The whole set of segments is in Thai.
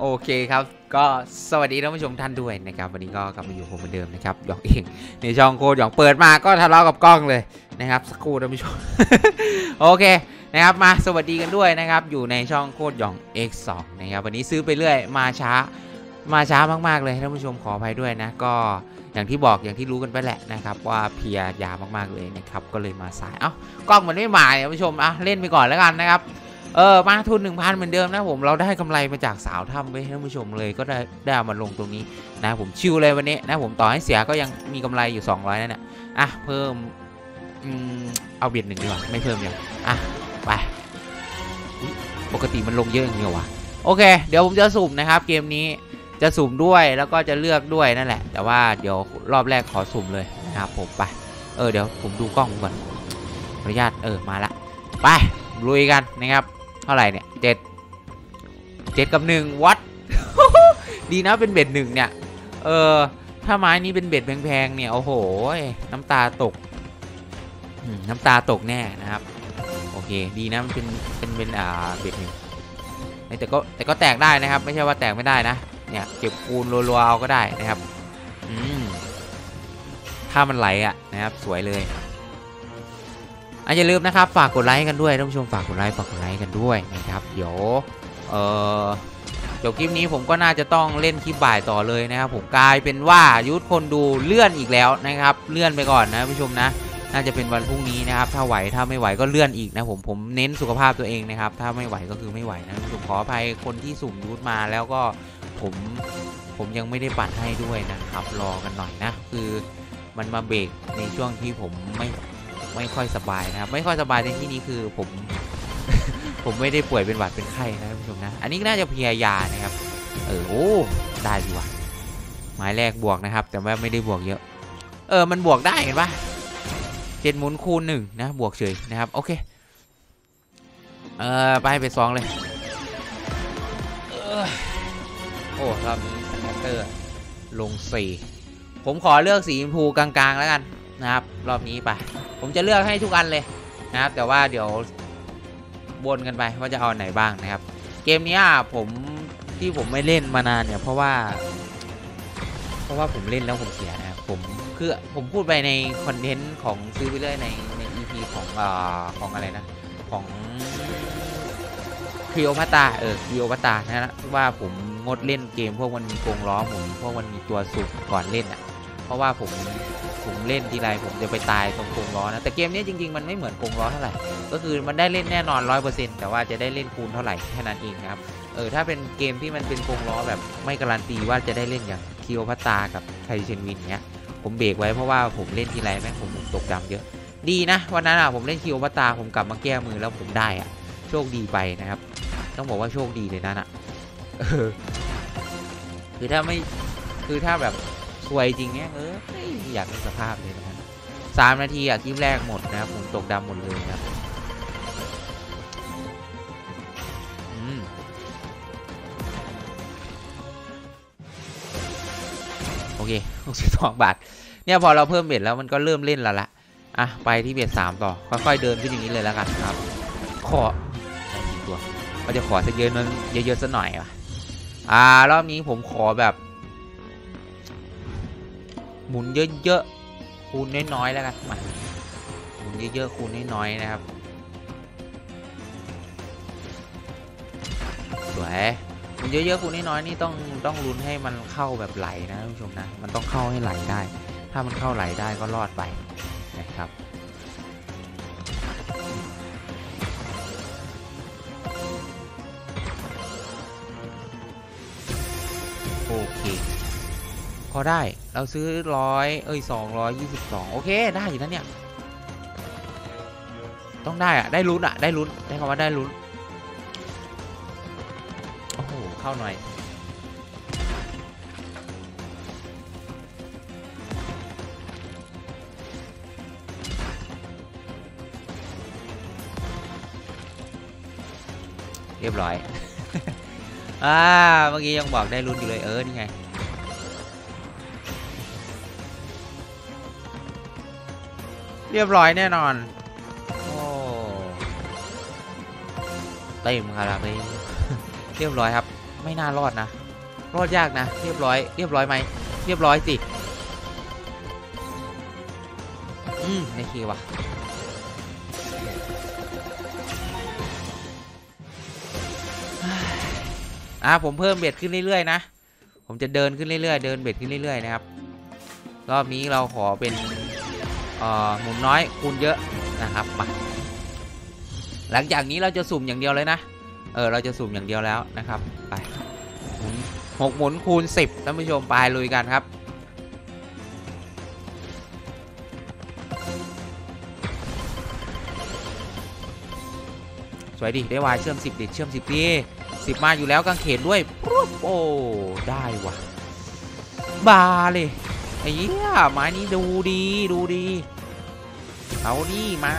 โอเคครับ ก็สวัสดีท่านผู้ชมท่านด้วยนะครับ วันนี้ก็กลับมาอยู่ผมเหมือนเดิมนะครับหยองเองในช่องโคดหยองเปิดมาก็ทะเลาะกับกล้องเลยนะครับสักครู่ท่านผู้ชมโอเคนะครับมาสวัสดีกันด้วยนะครับ อยู่ในช่องโคดหยอง X2 นะครับวันนี้ซื้อไปเรื่อยมาช้ามาช้ามากๆเลยท่านผู้ชมขออภัยด้วยนะ ก็อย่างที่บอกอย่างที่รู้กันไปแหละนะครับว่าเพียยามากๆเลยนะครับก็เลยมาสายเอ้ากล้องมันไม่มาเนี่ยท่านผู้ชมอะเล่นไปก่อนแล้วกันนะครับ เออมาทุน1,000เหมือนเดิมนะผมเราได้กำไรมาจากสาวถ้ำไปท่านผู้ชมเลยก็ได้ได้ามาลงตรงนี้นะผมชิวเลยวันนี้นะผมต่อให้เสียก็ยังมีกำไรอยู่ 200นั่นแหละอะเพิ่มอืมเอาเบียดหนึ่งดีกว่าไม่เพิ่มยังอะไปปกติมันลงเยอะอย่างเงี้ยวะโอเค เดี๋ยวผมจะสุ่มนะครับ เกมนี้จะสุ่มด้วยแล้วก็จะเลือกด้วยนั่นแหละ แต่ว่าเดี๋ยวรอบแรกขอสุ่มเลยนะครับผมไปเออเดี๋ยวผมดูกล้องก่อนอนุญาตเออมาละไปลุยกันนะครับ เท่าไหร่เนี่ยเจ็ดเจ็ดกับหนึ่งวัด ดีนะเป็นเบ็ดหนึ่งเนี่ย เออ ถ้าไม้นี้เป็นเบ็ดแพงๆเนี่ย โอ้โห น้ำตาตก น้ำตาตกแน่นะครับ โอเค ดีนะมันเป็น เป็น เป็น อ่า เบ็ดหนึ่งแต่ก็ แต่ก็แตกได้นะครับ ไม่ใช่ว่าแตกไม่ได้นะ เนี่ย เก็บคูณรัวๆเอาก็ได้นะครับ อืม ถ้ามันไหลอะนะครับ สวยเลย อะอย่าลืมนะครับฝากกดไลค์กันด้วยท่านผู้ชมฝากกดไลค์ฝากกดไลค์กันด้วยนะครับเดี๋ยวเออเดี๋ยวคลิปนี้ผมก็น่าจะต้องเล่นคลิปบ่ายต่อเลยนะครับ ผมกลายเป็นว่ายุทธคนดูเลื่อนอีกแล้วนะครับ เลื่อนไปก่อนนะท่านผู้ชมนะ น่าจะเป็นวันพรุ่งนี้นะครับ ถ้าไหวถ้าไม่ไหวก็เลื่อนอีกนะผมผมเน้นสุขภาพตัวเองนะครับ ถ้าไม่ไหวก็คือไม่ไหวนะท่านผู้ชมขออภัยคนที่สุ่มยุทธมาแล้วก็ผมผมยังไม่ได้ปัดให้ด้วยนะครับ รอกันหน่อยนะ คือมันมาเบรกในช่วงที่ผมไม่ ไม่ค่อยสบายนะครับ ไม่ค่อยสบายในที่นี้คือผม ผมไม่ได้ป่วยเป็นหวัดเป็นไข้นะท่านผู้ชมนะ อันนี้น่าจะเพียยานะครับ เออโอ้ได้ดีว่ะหมายแรกบวกนะครับ แต่ว่าไม่ได้บวกเยอะ เออมันบวกได้เห็นปะเจ็ดหมุนคูณหนึ่งนะบวกเฉยนะครับโอเคเออไปไปสองเลยโอ้รอบนี้สแกตเตอร์ลงสี่ผมขอเลือกสีชมพูกลางๆแล้วกัน นะครับ รอบนี้ไป ผมจะเลือกให้ทุกอันเลยนะครับ แต่ว่าเดี๋ยววนกันไปว่าจะเอาไหนบ้างนะครับ เกมนี้ผมที่ผมไม่เล่นมานานเนี่ยเพราะว่า เพราะว่าผมเล่นแล้วผมเสียนะครับผมคือผมพูดไปในคอนเทนต์ของซื้อไปเรื่อยในใน EP ของอ่าของอะไรนะ ของครีโอพัตตาเออครีโอพัตตานะว่าผมงดเล่นเกมพวกมันมีโกงล้อผมพวกมันมีตัวสุ่มก่อนเล่นอะ เพราะว่าผมผมเล่นทีไรผมจะไปตายตรงโกงล้อนะแต่เกมนี้จริง ๆ มันไม่เหมือนโกงล้อเท่าไหร่ก็คือมันได้เล่นแน่นอน100%แต่ว่าจะได้เล่นคูณเท่าไหร่แค่นั้นเองครับเออถ้าเป็นเกมที่มันเป็นโกงล้อแบบไม่การันตีว่าจะได้เล่นอย่างคิโอพัตตากับไทเชนวินเนี้ยผมเบรกไว้เพราะว่าผมเล่นทีไรแม่งผมตกดำเยอะ ดีนะวันนั้นอะผมเล่นคิโอพัตตาผมกลับมาแก้มือแล้วผมได้อะโชคดีไปนะครับ ต้องบอกว่าโชคดีเลยนั่นอะคือถ้าไม่คือถ้าแบบ สวยจริงเนี้ยเออไม่อยากเป็นสภาพเลยนะสามนาทีอะคลิปแรกหมดนะครับผมตกดำหมดเลยครับอืมโอเค62บาท เนี่ยพอเราเพิ่มเบ็ดแล้วมันก็เริ่มเล่นและละอะ ไปที่เบ็ดสามต่อ ค่อยๆเดินขึ้นอย่างนี้เลยแล้วกันครับ ขอได้กี่ตัวก็จะขอสักเยอะนั้นเยอะๆสักหน่อยว่ะอ่ารอบนี้ผมขอแบบ มุนเยอะๆคูณน้อยๆแล้วกันมาหมุนเยอะๆคูณน้อยๆนะครับสวยมันเยอะๆคูณน้อยๆนี่ต้องต้องลุ้นให้มันเข้าแบบไหลนะท่านผู้ชมนะมันต้องเข้าให้ไหลได้ ถ้ามันเข้าไหลได้ก็รอดไปนะครับโอเค พอได้เราซื้อร้อยเอ้ยสองร้อยยี่สิบสองโอเคได้อยู่นะเนี่ย ต้องได้อะได้ลุ้นอะได้ลุ้นได้คำว่าได้ลุ้นโอ้โหเข้าหน่อยเรียบร้อย อ่า เมื่อกี้ยังบอกได้ลุ้นอยู่เลย เออ นี่ไง เรียบร้อยแน่นอน โอ้เต็มคาราเบลเรียบร้อยครับ ไม่น่ารอดนะ รอดยากนะ เรียบร้อย เรียบร้อยไหม เรียบร้อยสิ อืมในเคว่ะอะผมเพิ่มเบ็ดขึ้นเรื่อยๆนะ ผมจะเดินขึ้นเรื่อยๆ เดินเบ็ดขึ้นเรื่อยๆนะครับ รอบนี้เราขอเป็น หมุนน้อยคูณเยอะนะครับมาหลังจากนี้เราจะสุ่มอย่างเดียวเลยนะเออเราจะสุ่มอย่างเดียวแล้วนะครับไปหมุนหกหมุนคูณสิบท่านผู้ชมไปลุยกันครับสวยดิได้วายเชื่อมสิบดิเชื่อมสิบดีสิบมาอยู่แล้วกางเขนด้วยปุ๊บโอ้ได้ว่ะบาเลยไอ้เหี้ยไม้นี้ดูดีดูดี เอานี่มา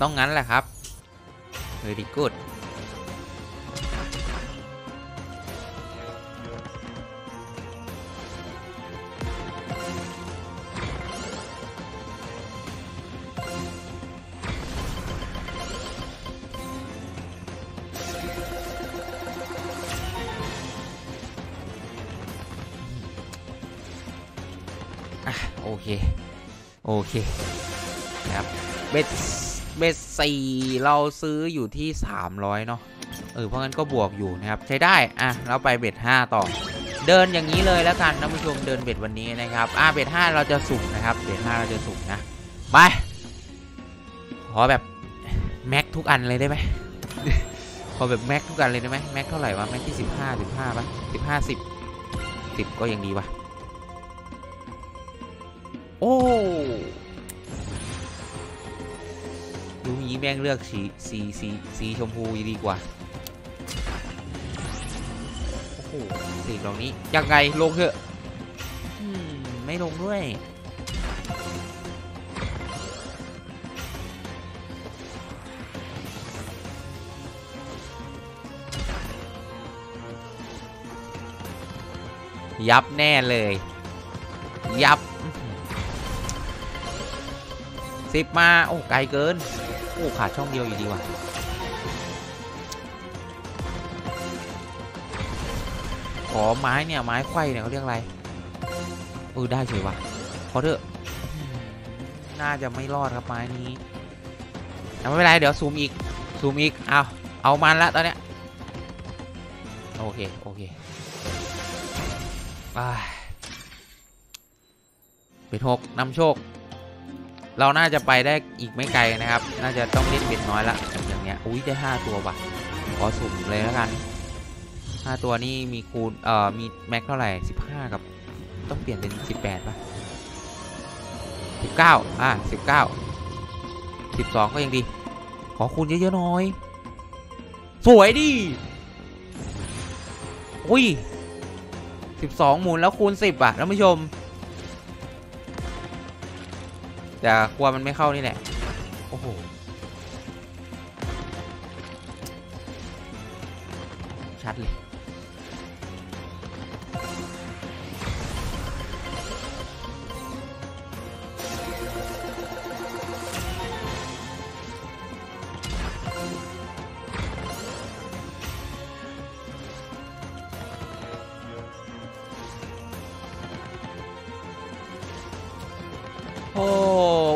ต้องงั้นแหละครับ very good อะโอเค เคนะครับ bet bet สี่เราซื้ออยู่ที่ 300 เนาะเออเพราะงั้นก็บวกอยู่นะครับ ใช้ได้ อะ เราไป bet 5ต่อ เดินอย่างนี้เลยแล้วกันท่านผู้ชมเดิน bet วันนี้นะครับ อะ bet 5เราจะสุ่มนะครับ bet 5เราจะสุ่มนะ ไป ขอแบบ max ทุกอันเลยได้ไหมขอแบบ max ทุกอันเลยได้ไหม max เท่าไหร่วะ max ที่15 15ป่ะ15 10 10ก็ยังดีวะ โอ้ดูงี้แม่งเลือกสีสีสีสีชมพูดีกว่า โอ้โหสีเหล่านี้ ยังไงลงเถอะไม่ลงด้วยยับแน่เลย ยับ สิบมา โอ้ ไกลเกิน โอ้ ขาดช่องเดียวอยู่ดีว่ะขอไม้เนี่ย ไม้ไขว้เนี่ยเขาเรียกอะไรเออได้เฉยว่ะพอเถอะ น่าจะไม่รอดครับไม้นี้แต่ไม่เป็นไร เดี๋ยวซูมอีก ซูมอีก เอาเอามันละตอนเนี้ย โอเค โอเคอ่าเป็นหกนำโชค เราน่าจะไปได้อีกไม่ไกลนะครับ น่าจะต้องเล่นเบ็ดน้อยละอย่างเนี้ยอุ้ยได้ห้าตัวว่ะขอสุ่มเลยแล้วกันห้าตัวนี่มีคูณเอ่อมีแม็กเท่าไหร่สิบห้ากับ ต้องเปลี่ยนเป็นสิบแปดป่ะสิบเก้าอะสิบเก้าสิบสองก็ยังดี ขอคูณเยอะๆน่อย สวยดิอุ้ยสิบสองหมุนแล้วคูณสิบอะท่านผู้ชม แต่กลัวมันไม่เข้านี่แหละ โอ้โห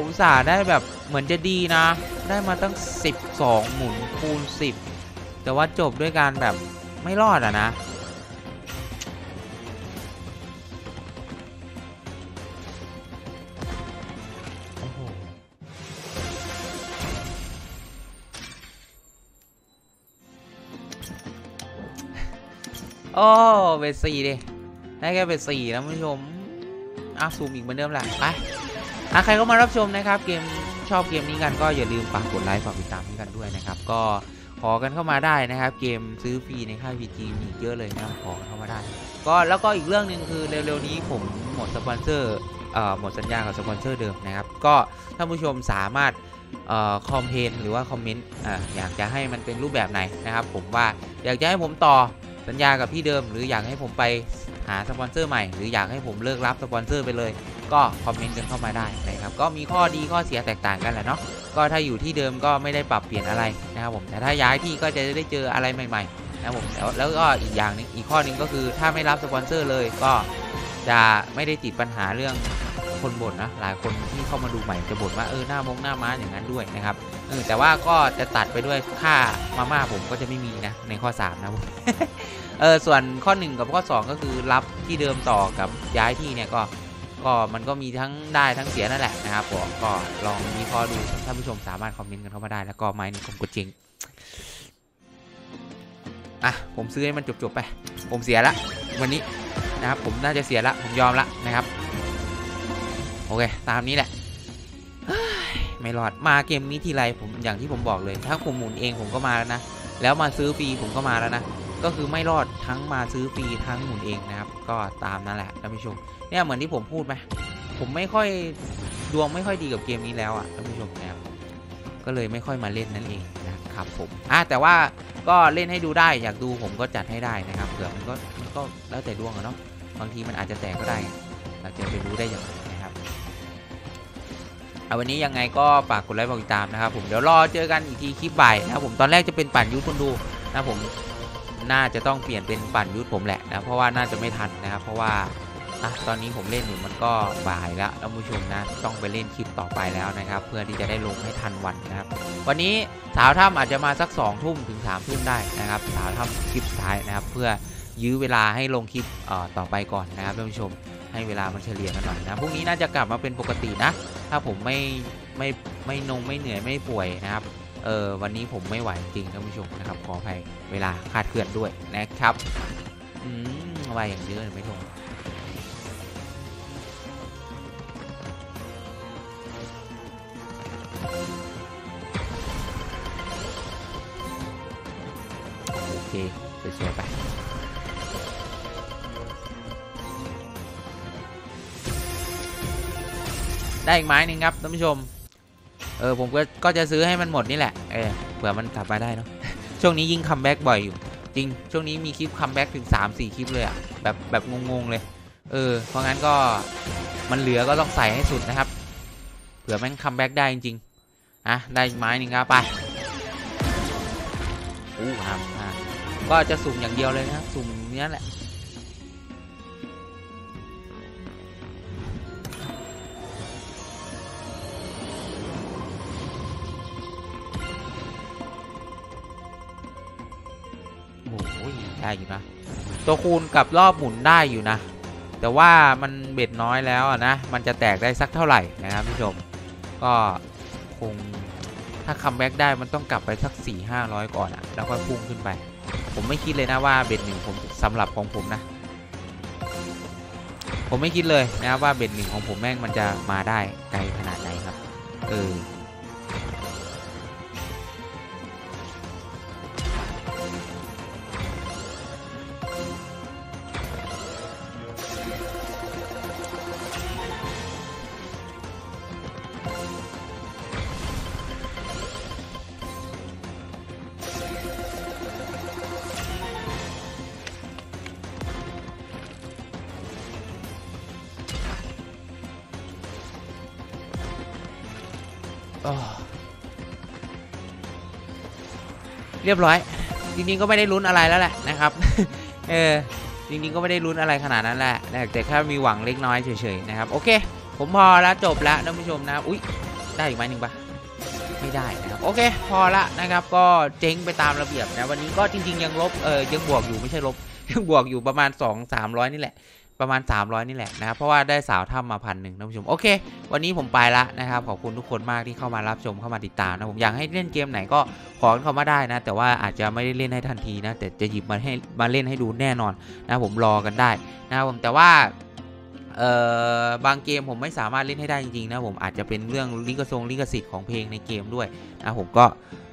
อุตส่าห์ได้แบบเหมือนจะดีนะ ได้มาตั้ง 12 หมุนคูณ 10 แต่ว่าจบด้วยการแบบไม่รอดอะนะ โอ้โหโอ้เบสสี่ดิได้แค่เบสสี่นะคุณผู้ชมอะสุ่มอีกเหมือนเดิมแหละไป ใครเข้ามารับชมนะครับเกมชอบเกมนี้กันก็อย่าลืมฝากกดไลค์ฝากติดตามให้กันด้วยนะครับ ก็ขอกันเข้ามาได้นะครับ เกมซื้อฟรีในค่าย PG มีอีกเยอะเลยนะครับขอเข้ามาได้ ก็แล้วก็อีกเรื่องหนึ่งคือเร็วๆนี้ผมหมดสปอนเซอร์เอ่อหมดสัญญากับสปอนเซอร์เดิมนะครับ ก็ท่านผู้ชมสามารถเอ่อ complain หรือว่าคอมเมนต์อ่อยากจะให้มันเป็นรูปแบบไหนนะครับ ผมว่าอยากจะให้ผมต่อสัญญากับพี่เดิม หรืออยากให้ผมไปหาสปอนเซอร์ใหม่ หรืออยากให้ผมเลิกรับสปอนเซอร์ไปเลย ก็คอมเมนต์กันเข้ามาได้นะครับก็มีข้อดีข้อเสียแตกต่างกันแหละเนาะก็ถ้าอยู่ที่เดิมก็ไม่ได้ปรับเปลี่ยนอะไรนะครับผมแต่ถ้าย้ายที่ก็จะได้เจออะไรใหม่ๆนะผมแล้วแล้วก็อีกอย่างหนึงอีกข้อหนึงก็คือถ้าไม่รับสปอนเซอร์เลยก็จะไม่ได้ติดปัญหาเรื่องคนบ่นนะหลายคนที่เข้ามาดูใหม่จะบ่นว่าเออหน้ามงหน้าม้าอย่างนั้นด้วยนะครับเออแต่ว่าก็จะตัดไปด้วยค่ามาม่าผมก็จะไม่มีนะในข้อ 3 นะผมเออส่วนข้อ 1 กับข้อ 2 ก็คือรับที่เดิมต่อกับย้ายที่เนี่ยก็ ก็มันก็มีทั้งได้ทั้งเสียนั่นแหละนะครับผมก็ลองวิเคราะห์ดูท่านผู้ชมสามารถคอมเมนต์กันเข้ามาได้แล้วก็ไม้นี่ผมกดจริงอะผมซื้อให้มันจบๆไป ผมเสียละวันนี้นะครับผมน่าจะเสียละผมยอมละนะครับ โอเค ตามนี้แหละไม่รอดมาเกมนี้ทีไรผมอย่างที่ผมบอกเลย ถ้าผมหมุนเองผมก็มาแล้วนะ แล้วมาซื้อฟรีผมก็มาแล้วนะ ก็คือไม่รอดทั้งมาซื้อฟรีทั้งหมุนเองนะครับ ก็ตามนั่นแหละท่านผู้ชมเนี่ยเหมือนที่ผมพูดไหมผมไม่ค่อยดวงไม่ค่อยดีกับเกมนี้แล้วอะท่านผู้ชมนะครับก็เลยไม่ค่อยมาเล่นนั่นเองนะครับผมอะแต่ว่าก็เล่นให้ดูได้อยากดูผมก็จัดให้ได้นะครับเผื่อมันก็มันก็แล้วแต่ดวงอะเนาะบางทีมันอาจจะแตกก็ได้เราจะไปรู้ได้อย่างไรนะครับเอาวันนี้ยังไงก็ฝากกดไลค์กดติดตามนะครับผมเดี๋ยวรอเจอกันอีกทีคลิปบ่ายนะครับผมตอนแรกจะเป็นปั่นยูทคนดูนะผม น่าจะต้องเปลี่ยนเป็นปั่นยุทธผมแหละนะเพราะว่าน่าจะไม่ทันนะครับ เพราะว่าอะตอนนี้ผมเล่นอยู่มันก็บ่ายแล้วท่านผู้ชมนะต้องไปเล่นคลิปต่อไปแล้วนะครับ เพื่อที่จะได้ลงให้ทันวันนะครับ วันนี้สาวถ้ำอาจจะมาสัก2องทุ่มถึง3ามทุ่มได้นะครับ สาวถ้ำคลิปสุดท้ายนะครับ เพื่อยื้อเวลาให้ลงคลิปต่อไปก่อนนะครับท่านผู้ชมให้เวลามันเฉลี่ยกันหน่อยนะพรุ่งนี้น่าจะกลับมาเป็นปกตินะ ถ้าผมไม่ไม่ไม่นงไม่เหนื่อยไม่ป่วยนะครับ ออวันนี้ผมไม่ไหวจริงท่านผู้ชมนะครับขออภัยเวลาคาดเคลื่อนด้วยนะครับอืมวายอย่างเยอะเลยไม่ทงโอเคสวยๆไปได้อีกไม้หนึ่งครับท่านผู้ชม เออผมก็ก็จะซื้อให้มันหมดนี่แหละเออเผื่อมันกลับมาได้เนาะช่วงนี้ยิ่งคัมแบ็กบ่อยอยู่จริงช่วงนี้มีคลิปคัมแบ็กถึง 3-4 คลิปเลยอะแบบแบบงงๆเลยเออเพราะงั้นก็มันเหลือก็ต้องใส่ให้สุดนะครับเผื่อแม่งคัมแบ็กได้จริงๆอะได้ไม้หนึ่งครับไปอู้ห้ามห้ามก็จะสุ่มอย่างเดียวเลยนะสุ่มเนี้ยแหละ ได้อยู่นะ ตัวคูณกับรอบหมุนได้อยู่นะ แต่ว่ามันเบ็ดน้อยแล้วนะ มันจะแตกได้สักเท่าไหร่นะครับผู้ชม ก็คงถ้าคัมแบ็กได้มันต้องกลับไปสัก 4 5 0 0 ก่อนอะแล้วค่อยพุ่งขึ้นไป ผมไม่คิดเลยนะว่า bet หนึ่งผมสำหรับของผมนะ ผมไม่คิดเลยนะว่า bet หนึ่งของผมแม่งมันจะมาได้ไกลขนาดไหนครับ เออ เรียบร้อย จริงๆก็ไม่ได้ลุ้นอะไรแล้วแหละนะครับ เออ จริงๆก็ไม่ได้ลุ้นอะไรขนาดนั้นแหละแต่แค่มีหวังเล็กน้อยเฉยๆนะครับ โอเค ผมพอแล้วจบแล้วท่านผู้ชมนะ อุ้ยได้อีกไหมหนึ่งปะไม่ได้นะครับโอเค พอละนะครับ ก็เจ๊งไปตามระเบียบนะ วันนี้ก็จริง ๆ ยังลบ เออยังบวกอยู่ไม่ใช่ลบ ยังบวกอยู่ประมาณ 2 300 นี่แหละ ประมาณ 300 นี่แหละนะครับเพราะว่าได้สาวถ้ำมาพันหนึ่งท่านผู้ชมโอเค วันนี้ผมไปละนะครับขอบคุณทุกคนมากที่เข้ามารับชมเข้ามาติดตามนะผมอยากให้เล่นเกมไหนก็ขอเข้ามาได้นะ แต่ว่าอาจจะไม่ได้เล่นให้ทันทีนะแต่จะหยิบมาให้มาเล่นให้ดูแน่นอนนะผมรอกันได้นะครับผมแต่ว่าเอ่อบางเกมผมไม่สามารถเล่นให้ได้จริงๆนะผมอาจจะเป็นเรื่องลิขทรงลิขสิทธิ์ของเพลงในเกมด้วยนะผมก็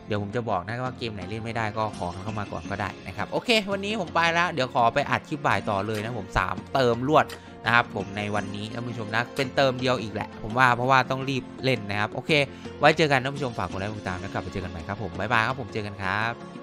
เดี๋ยวผมจะบอกนะว่าเกมไหนเล่นไม่ได้ก็ขอเข้ามาก่อนก็ได้นะครับโอเค วันนี้ผมไปแล้วเดี๋ยวขอไปอัดคลิปบ่ายต่อเลยนะผมสามเติมรวดนะครับผมในวันนี้ท่านผู้ชมนะเป็นเติมเดียวอีกแหละ ผมว่าเพราะว่าต้องรีบเล่นนะครับโอเค ไว้เจอกันท่านผู้ชมฝากกดไลค์กดติดตามแล้วกลับไปเจอกันใหม่ครับผมบ๊ายบายครับผมเจอกันครับ